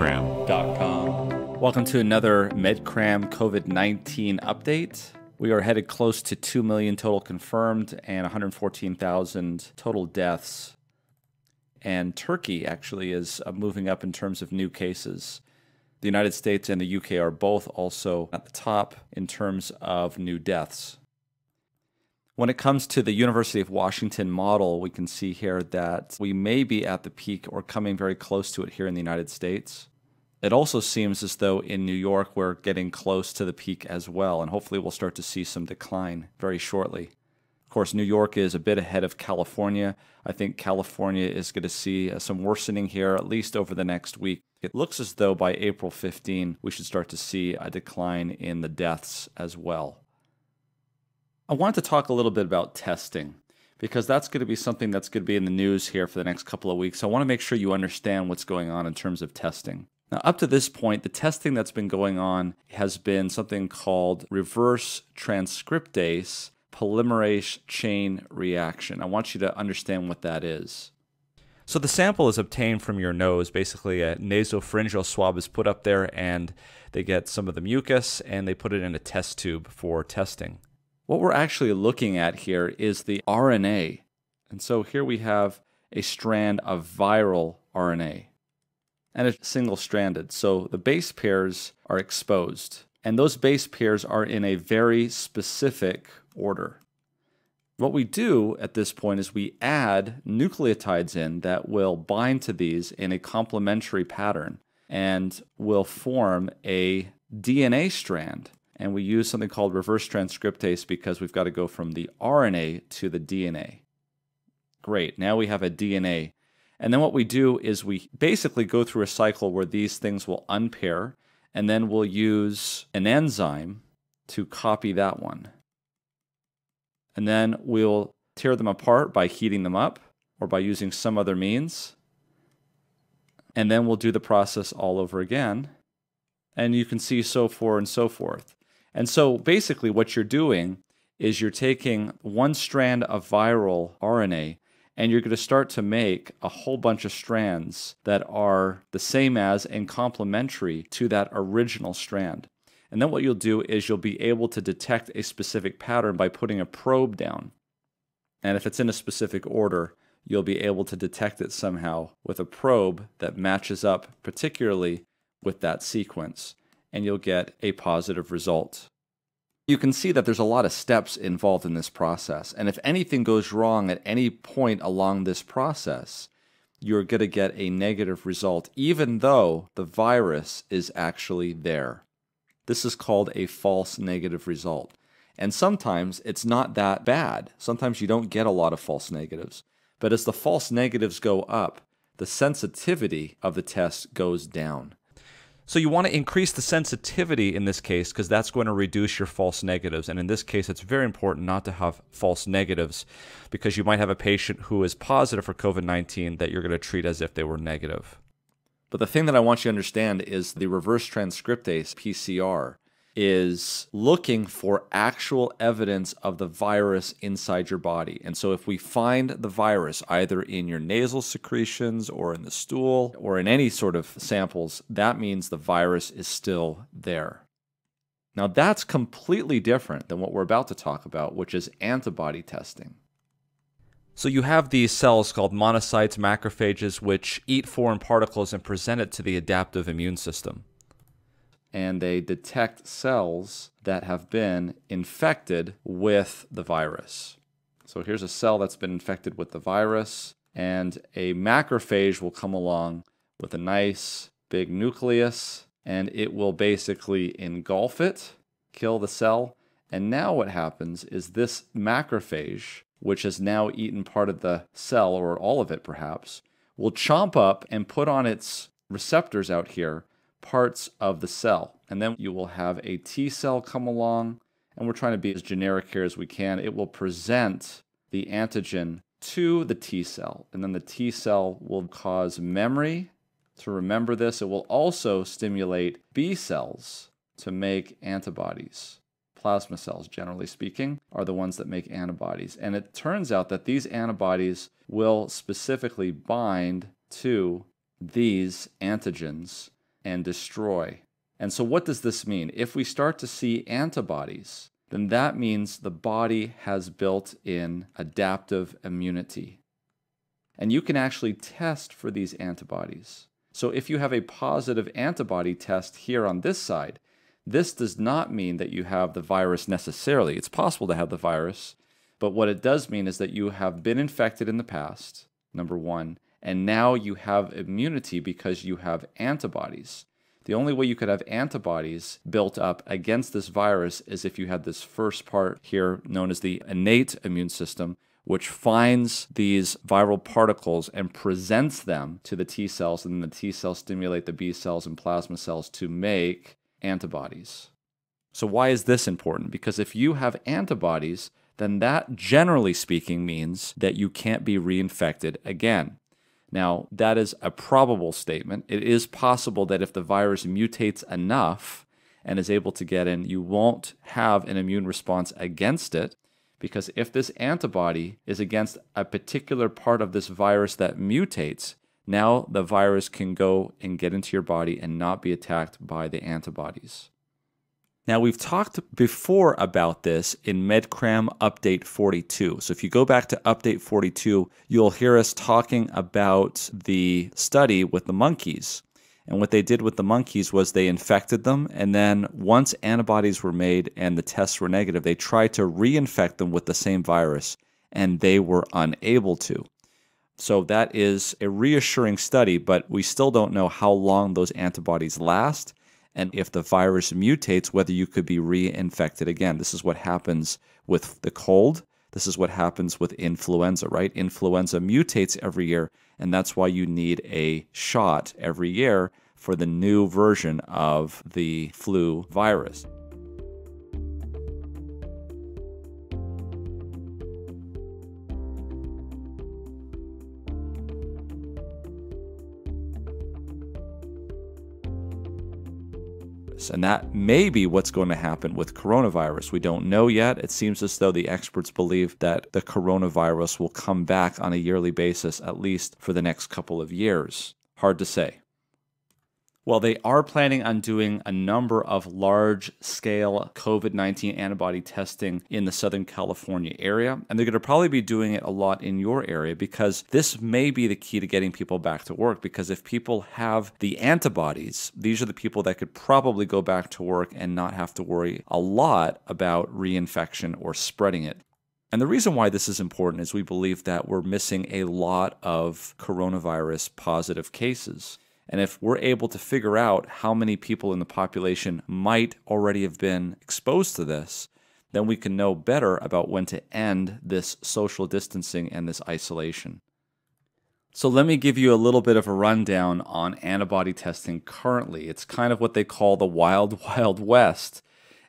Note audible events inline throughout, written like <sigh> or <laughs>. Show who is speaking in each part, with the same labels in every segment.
Speaker 1: medcram.com.
Speaker 2: Welcome to another MedCram COVID 19 update. We are headed close to 2 million total confirmed and 114,000 total deaths. And Turkey actually is uh, moving up in terms of new cases. The United States and the UK are both also at the top in terms of new deaths. When it comes to the University of Washington model, we can see here that we may be at the peak or coming very close to it here in the United States. It also seems as though in New York we're getting close to the peak as well, and hopefully we'll start to see some decline very shortly. Of course, New York is a bit ahead of California. I think California is going to see uh, some worsening here, at least over the next week. It looks as though by April 15, we should start to see a decline in the deaths as well. I want to talk a little bit about testing because that's going to be something that's going to be in the news here for the next couple of weeks. I want to make sure you understand what's going on in terms of testing. Now, up to this point, the testing that's been going on has been something called reverse transcriptase polymerase chain reaction. I want you to understand what that is. So the sample is obtained from your nose. Basically, a nasopharyngeal swab is put up there and they get some of the mucus and they put it in a test tube for testing. What we're actually looking at here is the RNA. And so here we have a strand of viral RNA and it's single stranded. So the base pairs are exposed, and those base pairs are in a very specific order. What we do at this point is we add nucleotides in that will bind to these in a complementary pattern and will form a DNA strand and we use something called reverse transcriptase because we've got to go from the RNA to the DNA. Great, now we have a DNA. And then what we do is we basically go through a cycle where these things will unpair, and then we'll use an enzyme to copy that one. And then we'll tear them apart by heating them up or by using some other means. And then we'll do the process all over again. And you can see so forth and so forth. And so basically, what you're doing is you're taking one strand of viral RNA and you're going to start to make a whole bunch of strands that are the same as and complementary to that original strand. And then what you'll do is you'll be able to detect a specific pattern by putting a probe down. And if it's in a specific order, you'll be able to detect it somehow with a probe that matches up particularly with that sequence and you'll get a positive result. You can see that there's a lot of steps involved in this process, and if anything goes wrong at any point along this process, you're going to get a negative result, even though the virus is actually there. This is called a false negative result. And sometimes it's not that bad. Sometimes you don't get a lot of false negatives. But as the false negatives go up, the sensitivity of the test goes down. So you want to increase the sensitivity in this case because that's going to reduce your false negatives. And in this case, it's very important not to have false negatives because you might have a patient who is positive for COVID 19 that you're going to treat as if they were negative. But the thing that I want you to understand is the reverse transcriptase, PCR, is looking for actual evidence of the virus inside your body. And so, if we find the virus either in your nasal secretions or in the stool or in any sort of samples, that means the virus is still there. Now, that's completely different than what we're about to talk about, which is antibody testing. So, you have these cells called monocytes, macrophages, which eat foreign particles and present it to the adaptive immune system and they detect cells that have been infected with the virus. So here's a cell that's been infected with the virus, and a macrophage will come along with a nice big nucleus, and it will basically engulf it, kill the cell. And now what happens is this macrophage, which has now eaten part of the cell, or all of it perhaps, will chomp up and put on its receptors out here parts of the cell. And then you will have a T cell come along, and we're trying to be as generic here as we can. It will present the antigen to the T cell, and then the T cell will cause memory to remember this. It will also stimulate B cells to make antibodies. Plasma cells, generally speaking, are the ones that make antibodies. And it turns out that these antibodies will specifically bind to these antigens and destroy. And so, what does this mean? If we start to see antibodies, then that means the body has built in adaptive immunity. And you can actually test for these antibodies. So, if you have a positive antibody test here on this side, this does not mean that you have the virus necessarily. It's possible to have the virus, but what it does mean is that you have been infected in the past, number one, and now you have immunity because you have antibodies. The only way you could have antibodies built up against this virus is if you had this first part here known as the innate immune system, which finds these viral particles and presents them to the T cells, and then the T cells stimulate the B cells and plasma cells to make antibodies. So, why is this important? Because if you have antibodies, then that generally speaking means that you can't be reinfected again. Now, that is a probable statement. It is possible that if the virus mutates enough and is able to get in, you won't have an immune response against it. Because if this antibody is against a particular part of this virus that mutates, now the virus can go and get into your body and not be attacked by the antibodies. Now, we've talked before about this in MedCram Update 42. So, if you go back to Update 42, you'll hear us talking about the study with the monkeys. And what they did with the monkeys was they infected them, and then once antibodies were made and the tests were negative, they tried to reinfect them with the same virus, and they were unable to. So, that is a reassuring study, but we still don't know how long those antibodies last and if the virus mutates, whether you could be reinfected again. This is what happens with the cold. This is what happens with influenza, right? Influenza mutates every year, and that's why you need a shot every year for the new version of the flu virus. And that may be what's going to happen with coronavirus. We don't know yet. It seems as though the experts believe that the coronavirus will come back on a yearly basis, at least for the next couple of years. Hard to say. Well, they are planning on doing a number of large scale COVID 19 antibody testing in the Southern California area. And they're going to probably be doing it a lot in your area because this may be the key to getting people back to work. Because if people have the antibodies, these are the people that could probably go back to work and not have to worry a lot about reinfection or spreading it. And the reason why this is important is we believe that we're missing a lot of coronavirus positive cases. And if we're able to figure out how many people in the population might already have been exposed to this, then we can know better about when to end this social distancing and this isolation. So, let me give you a little bit of a rundown on antibody testing currently. It's kind of what they call the wild, <laughs> wild west.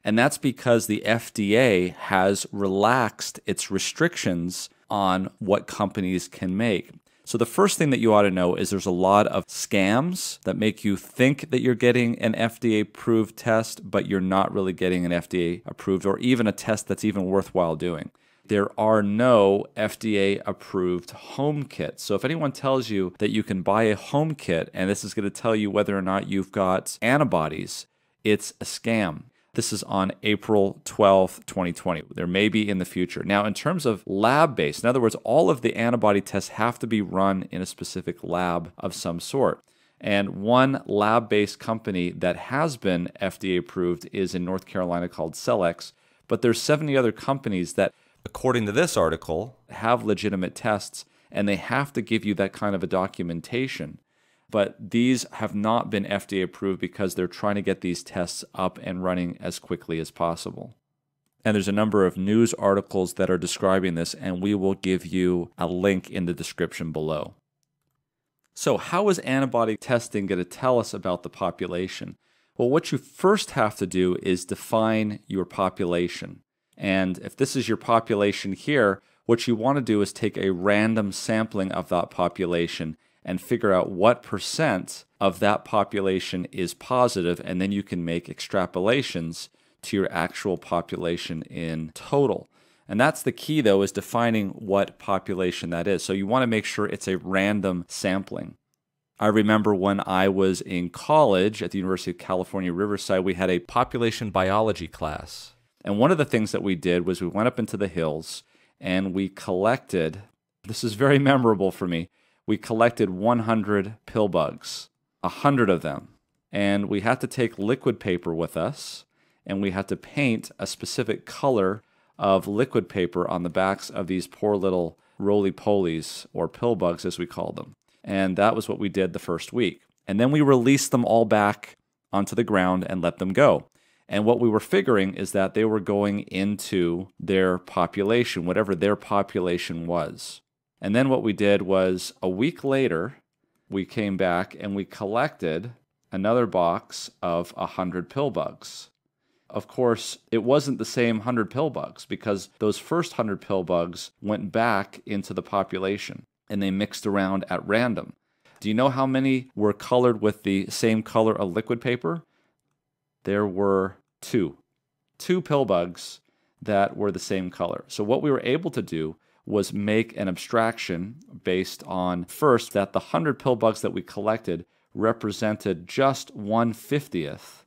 Speaker 2: And that's because the FDA has relaxed its restrictions on what companies can make. So, the first thing that you ought to know is there's a lot of scams that make you think that you're getting an FDA approved test, but you're not really getting an FDA approved or even a test that's even worthwhile doing. There are no FDA approved home kits. So, if anyone tells you that you can buy a home kit and this is going to tell you whether or not you've got antibodies, it's a scam. This is on April 12th, 2020. There may be in the future. Now, in terms of lab based, in other words, all of the antibody tests have to be run in a specific lab of some sort. And one lab based company that has been FDA approved is in North Carolina called Cellex. But there's 70 other companies that, according to this article, have legitimate tests and they have to give you that kind of a documentation but these have not been FDA approved because they're trying to get these tests up and running as quickly as possible. And there's a number of news articles that are describing this, and we will give you a link in the description below. So, how is antibody testing going to tell us about the population? Well, what you first have to do is define your population. And if this is your population here, what you want to do is take a random sampling of that population and figure out what percent of that population is positive, and then you can make extrapolations to your actual population in total. And that's the key, though, is defining what population that is. So you want to make sure it's a random sampling. I remember when I was in college at the University of California, Riverside, we had a population biology class. And one of the things that we did was we went up into the hills and we collected, this is very <laughs> memorable for me, we collected 100 pill bugs, 100 of them. And we had to take liquid paper with us and we had to paint a specific color of liquid paper on the backs of these poor little roly polies or pill bugs, as we call them. And that was what we did the first week. And then we released them all back onto the ground and let them go. And what we were figuring is that they were going into their population, whatever their population was. And then what we did was a week later, we came back and we collected another box of 100 pill bugs. Of course, it wasn't the same 100 pill bugs because those first 100 pill bugs went back into the population and they mixed around at random. Do you know how many were colored with the same color of liquid paper? There were two. Two pill bugs that were the same color. So, what we were able to do was make an abstraction based on first that the 100 pill bugs that we collected represented just 150th,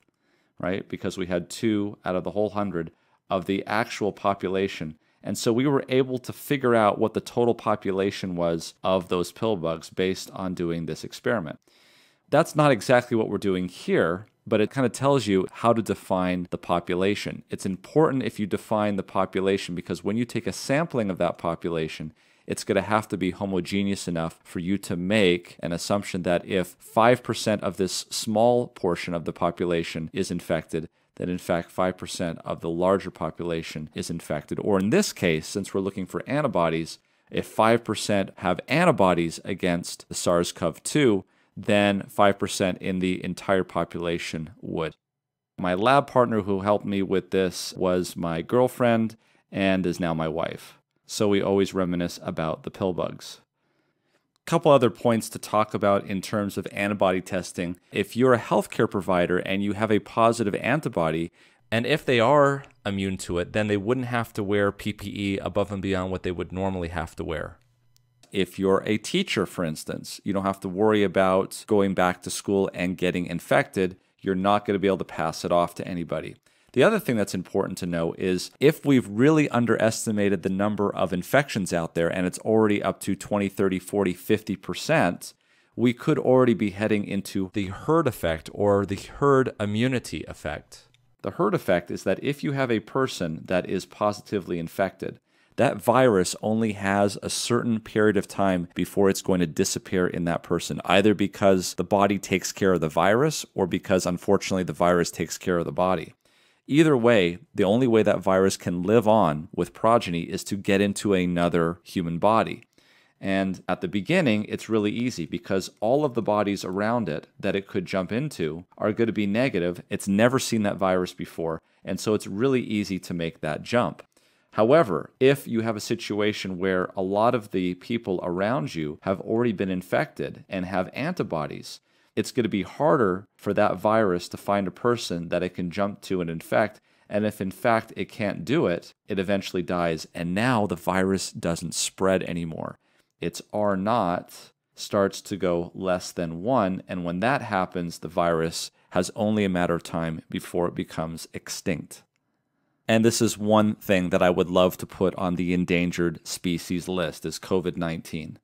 Speaker 2: right? Because we had two out of the whole 100 of the actual population. And so we were able to figure out what the total population was of those pill bugs based on doing this experiment. That's not exactly what we're doing here, but it kind of tells you how to define the population. It's important if you define the population because when you take a sampling of that population, it's going to have to be homogeneous enough for you to make an assumption that if 5% of this small portion of the population is infected, that in fact 5% of the larger population is infected. Or in this case, since we're looking for antibodies, if 5% have antibodies against the SARS CoV 2, then 5% in the entire population would. My lab partner who helped me with this was my girlfriend and is now my wife. So we always reminisce about the pill bugs couple other points to talk about in terms of antibody testing. If you're a healthcare provider and you have a positive antibody, and if they are immune to it, then they wouldn't have to wear PPE above and beyond what they would normally have to wear. If you're a teacher, for instance, you don't have to worry about going back to school and getting infected. You're not going to be able to pass it off to anybody. The other thing that's important to know is if we've really underestimated the number of infections out there and it's already up to 20, 30, 40, 50%, we could already be heading into the herd effect or the herd immunity effect. The herd effect is that if you have a person that is positively infected, that virus only has a certain period of time before it's going to disappear in that person, either because the body takes care of the virus or because unfortunately the virus takes care of the body. Either way, the only way that virus can live on with progeny is to get into another human body. And at the beginning, it's really easy because all of the bodies around it that it could jump into are going to be negative. It's never seen that virus before. And so it's really easy to make that jump. However, if you have a situation where a lot of the people around you have already been infected and have antibodies, it's going to be harder for that virus to find a person that it can jump to and infect. And if in fact it can't do it, it eventually dies. And now the virus doesn't spread anymore. Its R naught starts to go less than one. And when that happens, the virus has only a matter of time before it becomes extinct. And this is one thing that I would love to put on the endangered species list is COVID-19.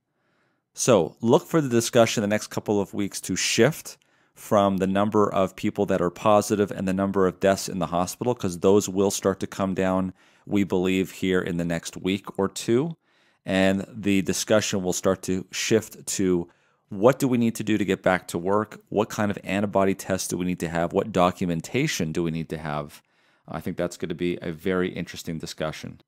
Speaker 2: So look for the discussion the next couple of weeks to shift from the number of people that are positive and the number of deaths in the hospital, because those will start to come down, we believe, here in the next week or two. And the discussion will start to shift to what do we need to do to get back to work? What kind of antibody tests do we need to have? What documentation do we need to have? I think that's going to be a very interesting discussion.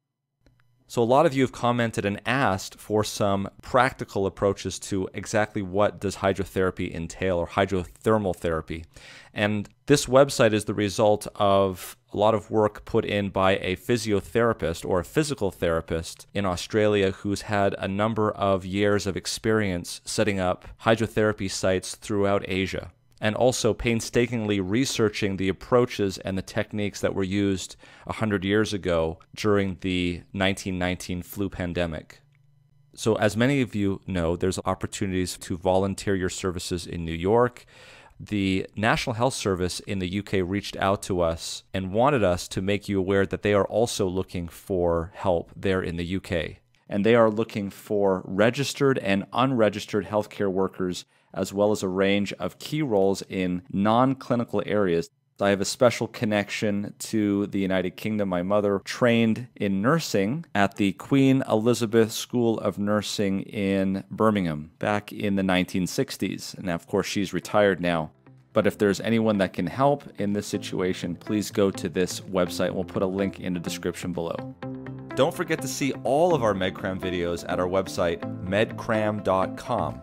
Speaker 2: So, a lot of you have commented and asked for some practical approaches to exactly what does hydrotherapy entail or hydrothermal therapy. And this website is the result of a lot of work put in by a physiotherapist or a physical therapist in Australia who's had a number of years of experience setting up hydrotherapy sites throughout Asia and also painstakingly researching the approaches and the techniques that were used 100 years ago during the 1919 flu pandemic. So, as many of you know, there's opportunities to volunteer your services in New York. The National Health Service in the UK reached out to us and wanted us to make you aware that they are also looking for help there in the UK. And they are looking for registered and unregistered healthcare workers, as well as a range of key roles in non clinical areas I have a special connection to the United Kingdom. My mother trained in nursing at the Queen Elizabeth School of Nursing in Birmingham back in the 1960s. And of course, she's retired now. But if there's anyone that can help in this situation, please go to this website. We'll put a link in the description below. Don't forget to see all of our MedCram videos at our website, medcram.com.